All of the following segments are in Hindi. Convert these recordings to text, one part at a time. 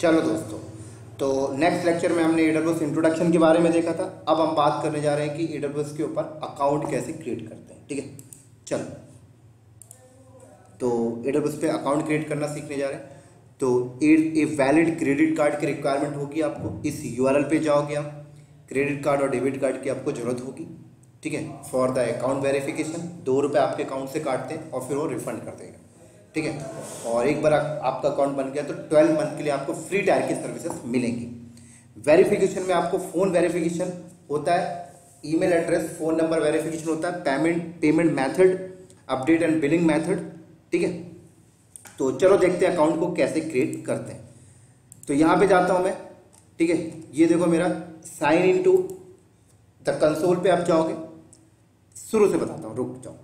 चलो दोस्तों तो नेक्स्ट लेक्चर में हमने एडब्ल्यूएस इंट्रोडक्शन के बारे में देखा था। अब हम बात करने जा रहे हैं कि एडब्ल्यूएस के ऊपर अकाउंट कैसे क्रिएट करते हैं, ठीक है? चलो। तो एडब्ल्यूएस पे अकाउंट क्रिएट करना सीखने जा रहे हैं। तो ए वैलिड क्रेडिट कार्ड की रिक्वायरमेंट होगी आपको। इस यूआरएल पे जाओगे आप। क्रेडिट कार्ड और डेबिट कार्ड की आपको ज़रूरत होगी, ठीक है? फॉर द अकाउंट वेरिफिकेशन दो रुपये आपके अकाउंट से काटते हैं और फिर वो रिफंड कर देगा। ठीक है? और एक बार आपका अकाउंट बन गया तो ट्वेल्व मंथ के लिए आपको फ्री टायर की सर्विसेज़ मिलेंगी। वेरिफिकेशन में आपको फ़ोन वेरिफिकेशन होता है email address phone number verification होता है payment payment method update and billing method ठीक है? तो चलो देखते हैं अकाउंट को कैसे क्रिएट करते हैं। तो यहाँ पे जाता हूँ मैं, ठीक है? ये देखो मेरा sign in to the console पे आप जाओगे। शुरू से बताता हूँ, रुक जाओ।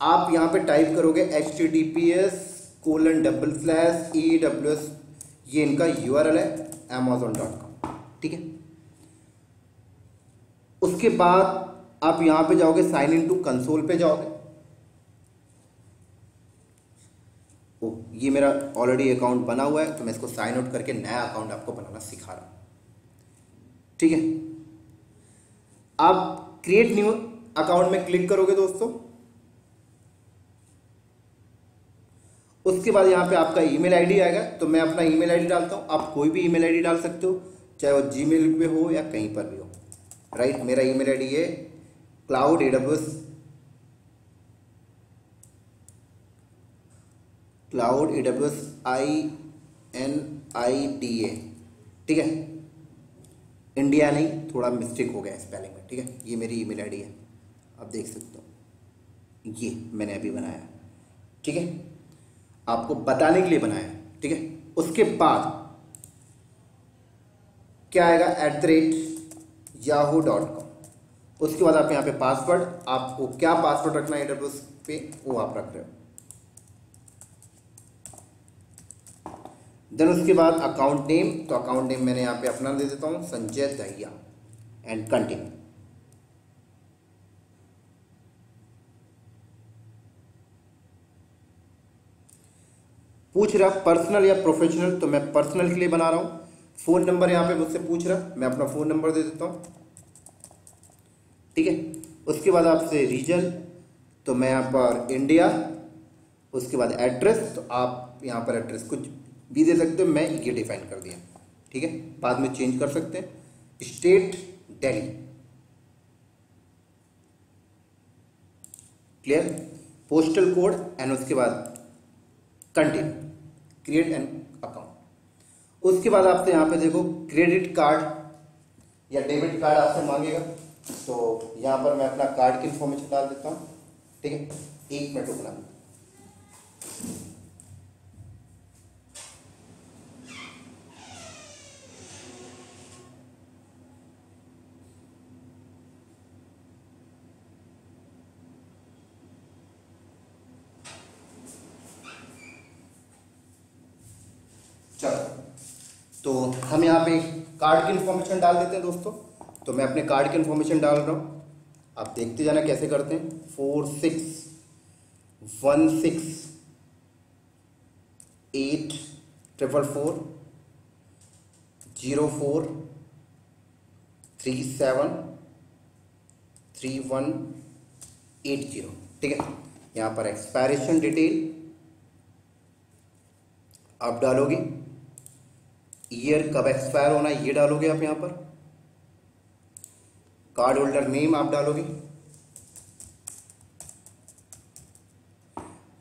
आप यहाँ पे टाइप करोगे H T D P S colon double slash E W S ये इनका यू आर एल है अमेजोन डॉट कॉम ठीक है? उसके बाद आप यहाँ पे जाओगे साइन इन टू कंसोल पे जाओगे। ओ, ये मेरा ऑलरेडी अकाउंट बना हुआ है तो मैं इसको साइन आउट करके नया अकाउंट आपको बनाना सिखा रहा हूँ। ठीक है? आप क्रिएट न्यू अकाउंट में क्लिक करोगे दोस्तों। उसके बाद यहाँ पे आपका ईमेल आईडी आएगा तो मैं अपना ईमेल आईडी डालता हूँ। आप कोई भी ईमेल आईडी डाल सकते हो, चाहे वो जीमेल पे हो या कहीं पर भी हो। राइट मेरा ईमेल आईडी है cloud AWS cloud AWS I N I D A ठीक है? इंडिया नहीं, थोड़ा मिस्टेक हो गया स्पेलिंग में, ठीक है? ये मेरी ईमेल आईडी है। आप देख सकते हो। ये मैंने अभी बनाया। ठीक है? आपको बताने के लिए बनाया, ठीक है? उसके बाद क्या आएगा? At the rate Yahoo dot com उसके बाद आप यहाँ पे पासवर्ड आपको क्या पासवर्ड रखना है डब्ल्यू पे, वो आप रख रहे हो। देन उसके बाद अकाउंट नेम तो अकाउंट नेम मैंने यहाँ पे अपना दे देता हूँ, संजय दहिया एंड कंटिन्यू पूछ रहा पर्सनल या प्रोफेशनल तो मैं पर्सनल के लिए बना रहा हूँ। फ़ोन नंबर यहाँ पे मुझसे पूछ रहा मैं अपना फ़ोन नंबर दे देता हूँ। ठीक है? उसके बाद आपसे रीजन तो मैं यहाँ पर इंडिया उसके बाद एड्रेस तो आप यहाँ पर एड्रेस कुछ भी दे सकते हो, मैं ये डिफाइन कर दिया। ठीक है? बाद में चेंज कर सकते हैं। State Delhi clear postal code and उसके बाद कंटिन्यू क्रिएट एन अकाउंट उसके बाद आपसे यहाँ पे देखो क्रेडिट कार्ड या डेबिट कार्ड आपसे मांगेगा। तो यहाँ पर मैं अपना कार्ड की इन्फॉर्मेशन डाल देता हूँ। ठीक है? एक मिनट रुकना। तो हम यहाँ पे कार्ड की इन्फॉर्मेशन डाल देते हैं दोस्तों। तो मैं अपने कार्ड की इन्फॉर्मेशन डाल रहा हूँ। आप देखते जाना कैसे करते हैं। Four six one six eight triple four zero four three seven three one eight zero ठीक है? यहाँ पर एक्सपायरेशन डिटेल आप डालोगे। ईयर कब एक्सपायर होना ये डालोगे आप यहाँ पर? कार्ड होल्डर नेम आप डालोगे।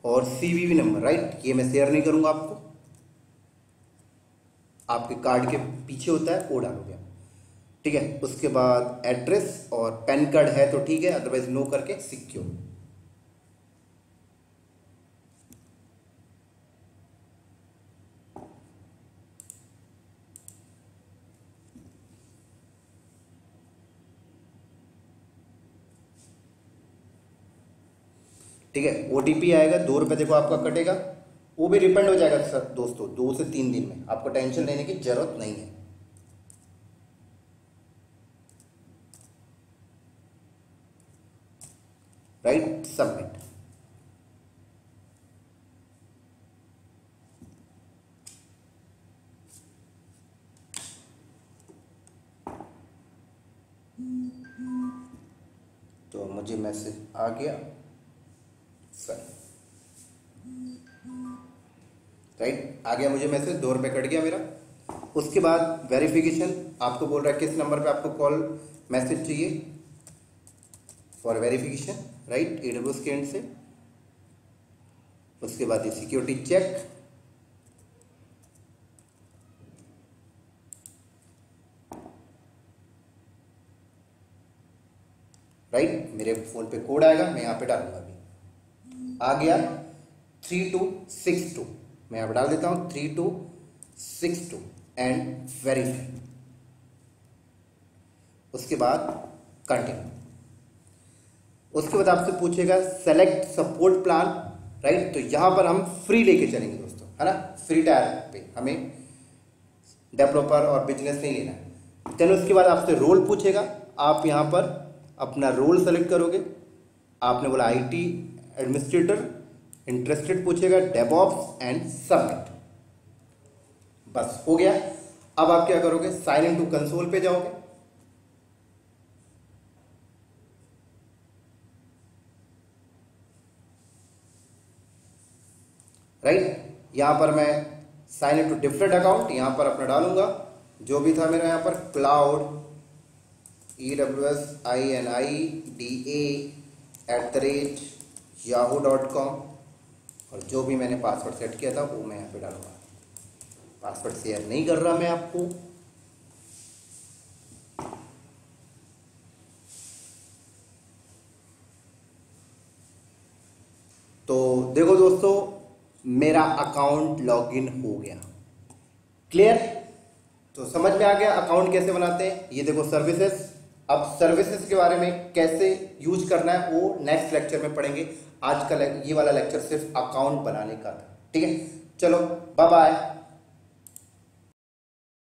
और सीवीवी नंबर राइट ये मैं शेयर नहीं करूँगा आपको। आपके कार्ड के पीछे होता है, वो डालोगे ठीक है? उसके बाद एड्रेस और पैन कार्ड है तो ठीक है अदरवाइज़ नो करके सिक्योर ठीक है? ओ आएगा, दो रुपये देखो आपका कटेगा, वो भी रिफंड हो जाएगा सर दोस्तों, दो से तीन दिन में। आपको टेंशन लेने की ज़रूरत नहीं है। राइट सबमिट तो मुझे मैसेज आ गया। राइट आ गया मुझे मैसेज दो रुपये कट गया मेरा। उसके बाद वेरिफिकेशन आपको बोल रहा है, किस नंबर पे आपको कॉल मैसेज चाहिए? For verification right A W के से। उसके बाद ये सिक्योरिटी चेक राइट मेरे फ़ोन पे कोड आएगा, मैं यहाँ पे डालूँगा। आ गया थ्री टू सिक्स टू मैं पे डाल देता हूँ three two six two and verify उसके बाद कंटिन्यू उसके बाद आपसे पूछेगा सेलेक्ट सपोर्ट प्लान राइट तो यहाँ पर हम फ्री लेके चलेंगे दोस्तों, है ना? फ्री टायर पे। हमें डेवलपर और बिज़नेस नहीं लेना है। चलो, उसके बाद आपसे रोल पूछेगा। आप यहाँ पर अपना रोल सेलेक्ट करोगे। आपने बोला आईटी एडमिनिस्ट्रेटर, इंटरेस्टेड पूछेगा डेबॉप्स एंड सबमिट। बस, हो गया। अब आप क्या करोगे? साइन इन टू कंसोल पे जाओगे। राइट? यहाँ पर मैं sign in to different account यहाँ पर अपना डालूँगा। जो भी था मेरा यहाँ पर, cloud E W S I N I D at the rate Yahoo dot com और जो भी मैंने पासवर्ड सेट किया था, वो मैं यहाँ पे डालूँगा। पासवर्ड शेयर नहीं कर रहा मैं आपको। तो देखो दोस्तों, मेरा अकाउंट लॉगिन हो गया। क्लियर तो समझ में आ गया अकाउंट कैसे बनाते हैं? ये देखो सर्विसेज़ अब सर्विसेज़ के बारे में कैसे यूज़ करना है, वो नेक्स्ट लेक्चर में पढ़ेंगे। आज का ये वाला लेक्चर सिर्फ़ अकाउंट बनाने का था। ठीक है? चलो बाय बाय